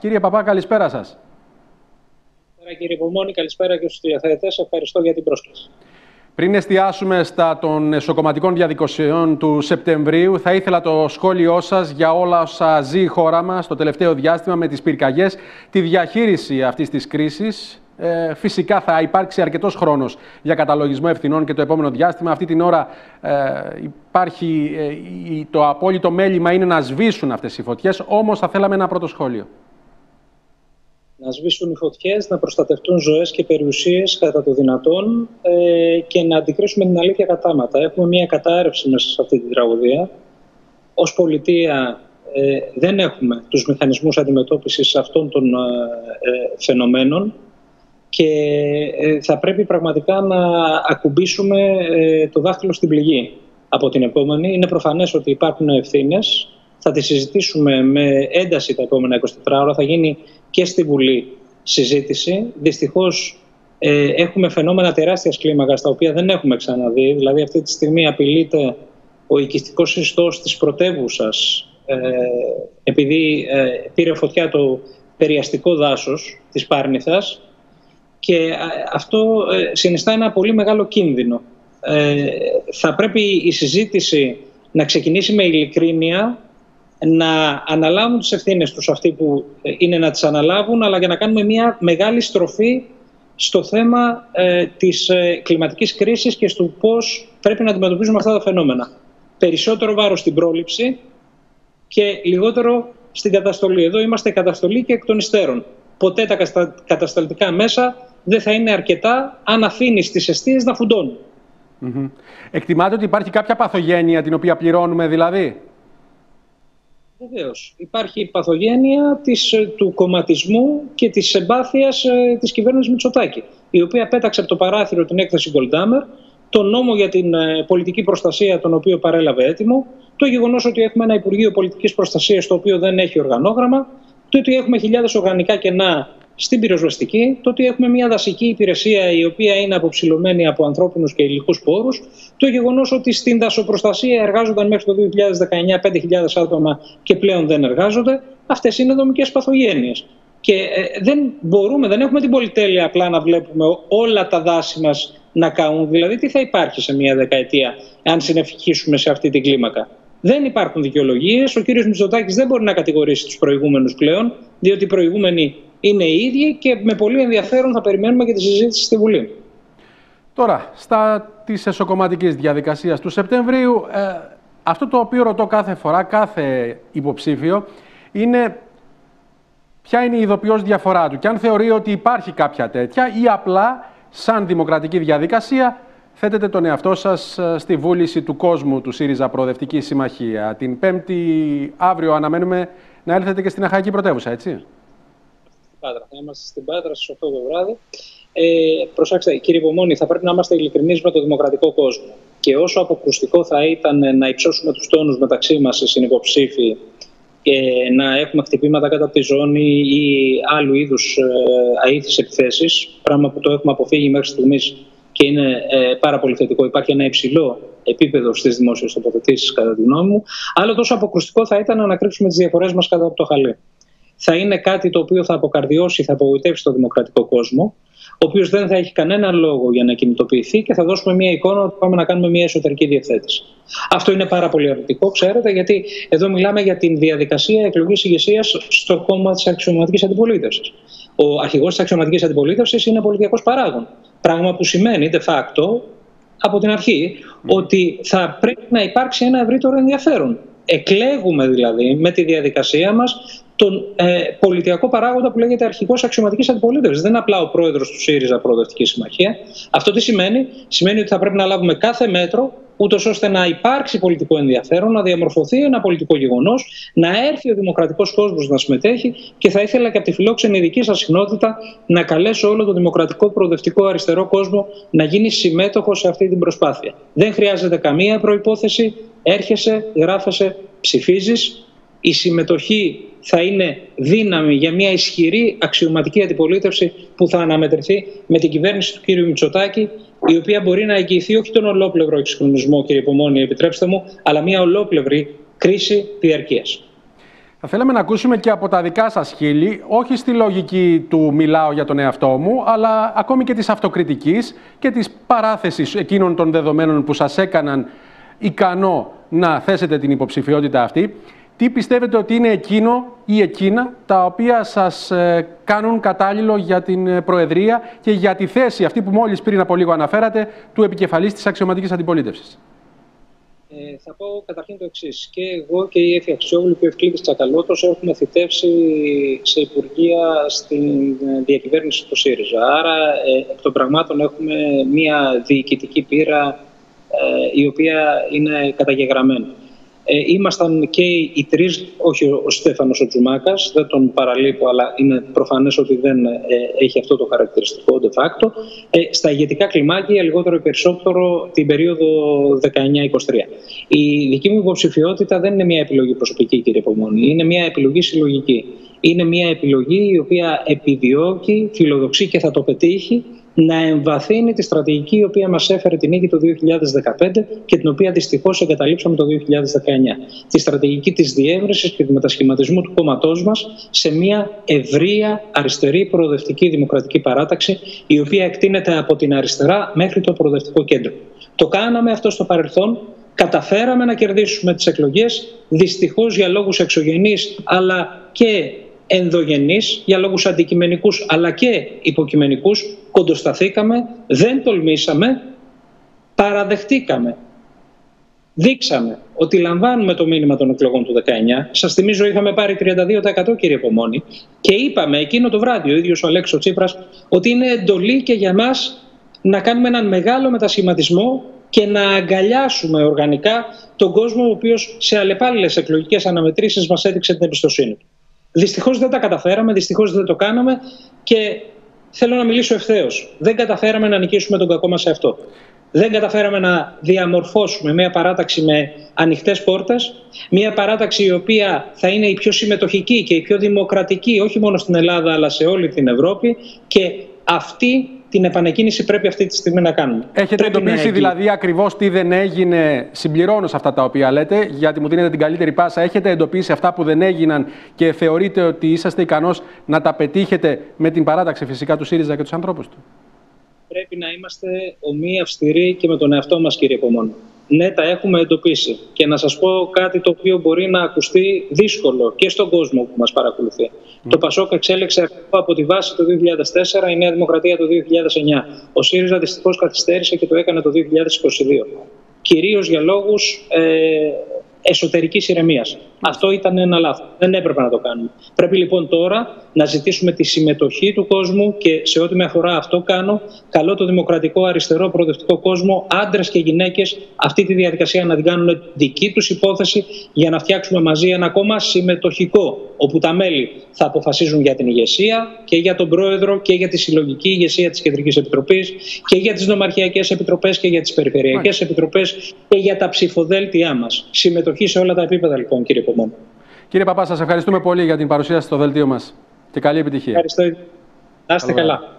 Κύριε Παπά, καλησπέρα σας. Καλησπέρα κύριε Πομόνη, καλησπέρα και στους τηλεθεατές. Ευχαριστώ για την πρόσκληση. Πριν εστιάσουμε στα των εσωκομματικών διαδικασιών του Σεπτεμβρίου, θα ήθελα το σχόλιο σας για όλα όσα ζει η χώρα μας το τελευταίο διάστημα με τις πυρκαγιές, τη διαχείριση αυτής της κρίσης. Ε, φυσικά θα υπάρξει αρκετός χρόνος για καταλογισμό ευθυνών και το επόμενο διάστημα. Αυτή την ώρα ε, υπάρχει ε, το απόλυτο μέλημα είναι να σβήσουν αυτές οι φωτιές, όμως θα θέλαμε ένα πρώτο σχόλιο να σβήσουν οι φωτιές, να προστατευτούν ζωές και περιουσίες κατά το δυνατόν ε, και να αντικρίσουμε την αλήθεια κατάματα. Έχουμε μια κατάρρευση μέσα σε αυτή την τραγωδία. Ως πολιτεία ε, δεν έχουμε τους μηχανισμούς αντιμετώπισης αυτών των ε, ε φαινομένων και θα πρέπει πραγματικά να ακουμπήσουμε το δάχτυλο στην πληγή από την επόμενη. Είναι προφανές ότι υπάρχουν ευθύνες. Θα τις συζητήσουμε με ένταση τα επόμενα 24 ώρα. Θα γίνει και στη Βουλή συζήτηση. Δυστυχώς ε, έχουμε φαινόμενα τεράστιας κλίμακας τα οποία δεν έχουμε ξαναδεί. Δηλαδή αυτή τη στιγμή απειλείται ο οικιστικός ιστός της πρωτεύουσας, ε, επειδή ε, πήρε φωτιά το περιαστικό δάσος της Πάρνηθας και ε, αυτό συνιστά ένα πολύ μεγάλο κίνδυνο. θα πρέπει η συζήτηση να ξεκινήσει με ειλικρίνεια να αναλάβουν τις ευθύνες τους αυτοί που ε, είναι να τις αναλάβουν, αλλά για να κάνουμε μια μεγάλη στροφή στο θέμα ε, της ε, κλιματικής κρίσης και στο πώς πρέπει να αντιμετωπίζουμε αυτά τα φαινόμενα. Περισσότερο βάρος στην πρόληψη και λιγότερο στην καταστολή. Εδώ είμαστε καταστολή και εκ των υστέρων. Ποτέ τα κατασταλτικά μέσα δεν θα είναι αρκετά αν αφήνεις τις αιστείες να φουντώνουν. Mm Εκτιμάτε ότι υπάρχει κάποια παθογένεια την οποία πληρώνουμε δηλαδή; Βεβαίως. Υπάρχει η παθογένεια της, ε, του κομματισμού και της εμπάθειας ε, της κυβέρνησης Μητσοτάκη, η οποία πέταξε από το παράθυρο την έκθεση Γκολντάμερ, το νόμο για την ε, πολιτική προστασία, τον οποίο παρέλαβε έτοιμο, το γεγονός ότι έχουμε ένα Υπουργείο Πολιτικής Προστασίας το οποίο δεν έχει οργανόγραμμα, το ότι έχουμε χιλιάδες οργανικά κενά στην πυροσβεστική, το ότι έχουμε μια δασική υπηρεσία η οποία είναι αποψηλωμένη από ανθρώπινους και υλικούς πόρους, το γεγονός ότι στην δασοπροστασία εργάζονταν μέχρι το 2019 5.000 άτομα και πλέον δεν εργάζονται, αυτές είναι δομικές παθογένειες. Και ε, δεν μπορούμε, δεν έχουμε την πολυτέλεια απλά να βλέπουμε όλα τα δάση μας να καούν. Δηλαδή, τι θα υπάρχει σε μια δεκαετία, αν συνεχίσουμε σε αυτή την κλίμακα; Δεν υπάρχουν δικαιολογίες. Ο κύριος Μητσοτάκης δεν μπορεί να κατηγορήσει τους προηγούμενους πλέον, διότι οι προηγούμενοι είναι οι ίδιοι και με πολύ ενδιαφέρον θα περιμένουμε και τη συζήτηση στη Βουλή. Τώρα, στα της εσωκομματικής διαδικασίας του Σεπτεμβρίου, ε, αυτό το οποίο ρωτώ κάθε φορά, κάθε υποψήφιο, είναι ποια είναι η ειδοποιώς διαφορά του και αν θεωρεί ότι υπάρχει κάποια τέτοια ή απλά, σαν δημοκρατική διαδικασία, θέτετε τον εαυτό σας ε, στη βούληση του κόσμου του ΣΥΡΙΖΑ Προοδευτική Συμμαχία. Την Πέμπτη αύριο αναμένουμε να έλθετε και στην Αχαϊκή Πρωτεύουσα, έτσι. Πάτρα. Θα είμαστε στην Πάτρα στις 8 το βράδυ. Ε, προσάξτε, κύριε Πομόνη, θα πρέπει να είμαστε ειλικρινείς με το δημοκρατικό κόσμο. Και όσο αποκρουστικό θα ήταν να υψώσουμε τους τόνους μεταξύ μας, οι συνυποψήφοι, και να έχουμε χτυπήματα κατά τη ζώνη ή άλλου είδους ε, αήθει επιθέσεις, πράγμα που το έχουμε αποφύγει μέχρι στιγμής και είναι ε, πάρα πολύ θετικό. Υπάρχει ένα υψηλό επίπεδο στις δημόσιες τοποθετήσεις, κατά τη γνώμη μου. Άλλο τόσο αποκρουστικό θα ήταν να ανακρύψουμε τις διαφορές μας κατά από το χαλί θα είναι κάτι το οποίο θα αποκαρδιώσει, θα απογοητεύσει τον δημοκρατικό κόσμο, ο οποίος δεν θα έχει κανένα λόγο για να κινητοποιηθεί και θα δώσουμε μια εικόνα ότι πάμε να κάνουμε μια εσωτερική διευθέτηση. Αυτό είναι πάρα πολύ αρνητικό, ξέρετε, γιατί εδώ μιλάμε για την διαδικασία εκλογής ηγεσίας στο κόμμα της αξιωματικής αντιπολίτευσης. Ο αρχηγός της αξιωματικής αντιπολίτευσης είναι πολιτικό παράγον. Πράγμα που σημαίνει de facto από την αρχή ότι θα πρέπει να υπάρξει ένα ευρύτερο ενδιαφέρον. Εκλέγουμε δηλαδή με τη διαδικασία μας τον ε, πολιτιακό παράγοντα που λέγεται αρχηγό αξιωματικής αντιπολίτευσης. Δεν είναι απλά ο πρόεδρος του ΣΥΡΙΖΑ Προοδευτική Συμμαχία. Αυτό τι σημαίνει, Σημαίνει ότι θα πρέπει να λάβουμε κάθε μέτρο ούτως ώστε να υπάρξει πολιτικό ενδιαφέρον, να διαμορφωθεί ένα πολιτικό γεγονός, να έρθει ο δημοκρατικός κόσμος να συμμετέχει και θα ήθελα και από τη φιλόξενη δική σας συχνότητα να καλέσω όλο το δημοκρατικό προοδευτικό αριστερό κόσμο να γίνει συμμέτοχο σε αυτή την προσπάθεια. Δεν χρειάζεται καμία προπόθεση. Έρχεσαι, γράφεσαι, ψηφίζεις. Η συμμετοχή θα είναι δύναμη για μια ισχυρή αξιωματική αντιπολίτευση που θα αναμετρηθεί με την κυβέρνηση του κ. Μητσοτάκη, η οποία μπορεί να εγγυηθεί όχι τον ολόπλευρο εξυγχρονισμό, κύριε Υπομόνη, επιτρέψτε μου, αλλά μια ολόπλευρη κρίση διαρκείας. Θα θέλαμε να ακούσουμε και από τα δικά σας χείλη, όχι στη λογική του μιλάω για τον εαυτό μου, αλλά ακόμη και της αυτοκριτικής και της παράθεσης εκείνων των δεδομένων που σας έκαναν ικανό να θέσετε την υποψηφιότητα αυτή. Τι πιστεύετε ότι είναι εκείνο ή εκείνα τα οποία σας ε, κάνουν κατάλληλο για την ε, Προεδρία και για τη θέση αυτή που μόλις πριν από λίγο αναφέρατε του επικεφαλής της αξιωματικής αντιπολίτευσης; Ε, θα πω καταρχήν το εξής. Και εγώ και η Εφη Αξιόγλου και ο Ευκλήδης Τσακαλώτος έχουμε θητεύσει σε υπουργεία στην ε, διακυβέρνηση του ΣΥΡΙΖΑ. Άρα, ε, εκ των πραγμάτων, έχουμε μία διοικητική πείρα ε, η οποία είναι καταγεγραμμένη. Ε, ήμασταν και οι τρεις, όχι ο Στέφανος ο Τζουμάκας, δεν τον παραλείπω, αλλά είναι προφανές ότι δεν ε, έχει αυτό το χαρακτηριστικό de facto. Ε, στα ηγετικά κλιμάκια, λιγότερο ή περισσότερο την περίοδο 19-23. Η δική μου υποψηφιότητα δεν είναι μια επιλογή προσωπική, κύριε Πομόνη, είναι μια επιλογή συλλογική. Είναι μια επιλογή η οποία επιδιώκει, φιλοδοξεί και θα το πετύχει να εμβαθύνει τη στρατηγική η οποία μας έφερε την νίκη το 2015 και την οποία δυστυχώς εγκαταλείψαμε το 2019. Τη στρατηγική της διεύρυνσης και του μετασχηματισμού του κόμματός μας σε μια ευρεία αριστερή προοδευτική δημοκρατική παράταξη η οποία εκτείνεται από την αριστερά μέχρι το προοδευτικό κέντρο. Το κάναμε αυτό στο παρελθόν καταφέραμε να κερδίσουμε τις εκλογές, δυστυχώς για λόγους εξωγενείς αλλά και ενδογενείς, για λόγους αντικειμενικούς αλλά και υποκειμενικούς, κοντοσταθήκαμε, δεν τολμήσαμε, παραδεχτήκαμε. Δείξαμε ότι λαμβάνουμε το μήνυμα των εκλογών του 19. Σας θυμίζω είχαμε πάρει 32% κύριε Πομόνη και είπαμε εκείνο το βράδυ ο ίδιος ο Αλέξος Τσίπρας ότι είναι εντολή και για μας να κάνουμε έναν μεγάλο μετασχηματισμό και να αγκαλιάσουμε οργανικά τον κόσμο ο οποίος σε αλλεπάλληλες εκλογικές αναμετρήσεις μας έδειξε την εμπιστοσύνη του. Δυστυχώς δεν τα καταφέραμε, δυστυχώς δεν το κάναμε και θέλω να μιλήσω ευθέως. Δεν καταφέραμε να νικήσουμε τον κακό μας αυτό. Δεν καταφέραμε να διαμορφώσουμε μια παράταξη με ανοιχτές πόρτες, μια παράταξη η οποία θα είναι η πιο συμμετοχική και η πιο δημοκρατική, όχι μόνο στην Ελλάδα αλλά σε όλη την Ευρώπη. Και αυτή την επανεκκίνηση πρέπει αυτή τη στιγμή να κάνουμε. Έχετε πρέπει εντοπίσει δηλαδή ακριβώς τι δεν έγινε, συμπληρώνω σε αυτά τα οποία λέτε, γιατί μου δίνετε την καλύτερη πάσα. Έχετε εντοπίσει αυτά που δεν έγιναν και θεωρείτε ότι είσαστε ικανός να τα πετύχετε με την παράταξη φυσικά του ΣΥΡΙΖΑ και τους ανθρώπους του; Πρέπει να είμαστε ομοί αυστηροί και με τον εαυτό μας, κύριε Πομόνο ναι, τα έχουμε εντοπίσει. Και να σας πω κάτι το οποίο μπορεί να ακουστεί δύσκολο και στον κόσμο που μας παρακολουθεί. Το Πασόκ εξέλεξε από τη βάση το 2004, η Νέα Δημοκρατία το 2009. Ο ΣΥΡΙΖΑ δυστυχώς καθυστέρησε και το έκανε το 2022. Κυρίως για λόγους ε, εσωτερικής ηρεμίας. Αυτό ήταν ένα λάθος. Δεν έπρεπε να το κάνουμε. Πρέπει λοιπόν τώρα να ζητήσουμε τη συμμετοχή του κόσμου και σε ό,τι με αφορά αυτό κάνω, καλό το δημοκρατικό αριστερό προοδευτικό κόσμο, άντρες και γυναίκες, αυτή τη διαδικασία να την κάνουν δική τους υπόθεση για να φτιάξουμε μαζί ένα κόμμα συμμετοχικό, όπου τα μέλη θα αποφασίζουν για την ηγεσία και για τον πρόεδρο και για τη συλλογική ηγεσία της Κεντρικής Επιτροπής και για τις νομαρχιακές επιτροπές και για τις περιφερειακές επιτροπές και για τα ψηφοδέλτια μας. Συμμετοχή σε όλα τα επίπεδα λοιπόν, κύριε Κύριε Παπά, σας ευχαριστούμε πολύ για την παρουσία στο δελτίο μας και καλή επιτυχία. Ευχαριστώ. Να είστε καλά.